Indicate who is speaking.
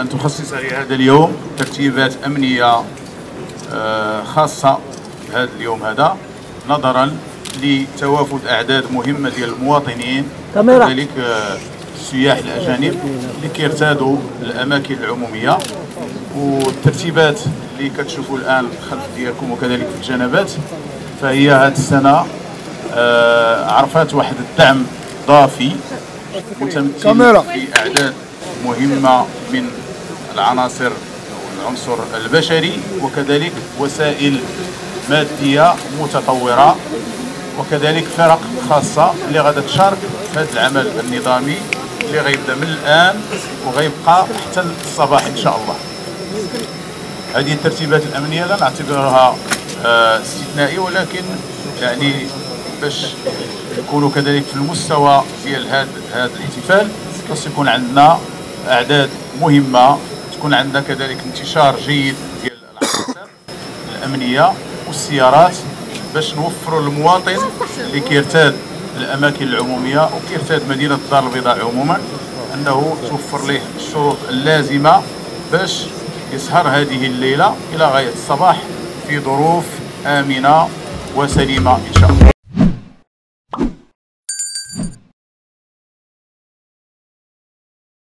Speaker 1: أن تخصص لهذا اليوم ترتيبات أمنية آه، خاصة هذا اليوم هذا نظرا لتوافد أعداد مهمة ديال المواطنين كذلك آه، السياح الأجانب اللي كيرتادوا الأماكن العمومية. والترتيبات اللي كتشوفوا الآن خلف ديالكم وكذلك في الجنبات فهي هذه السنة آه، عرفات واحد الدعم ضافي متمثل في أعداد مهمة من العناصر والعنصر البشري وكذلك وسائل مادية متطورة وكذلك فرق خاصة اللي غادا تشارك في هذا العمل النظامي اللي غيبدأ من الآن وغيبقى حتى الصباح إن شاء الله. هذه الترتيبات الأمنية لا نعتبرها آه، استثنائي ولكن يعني باش نكونوا كذلك في المستوى ديال هذا هذا الاحتفال خاص يكون عندنا أعداد مهمة تكون عندنا كذلك انتشار جيد ديال الأمنية والسيارات باش نوفروا للمواطن اللي كيرتاد الأماكن العمومية وكيرتاد مدينة الدار البيضاء عموما أنه توفر له الشروط اللازمة باش يسهر هذه الليلة إلى غاية الصباح في ظروف آمنة وسليمة إن شاء الله.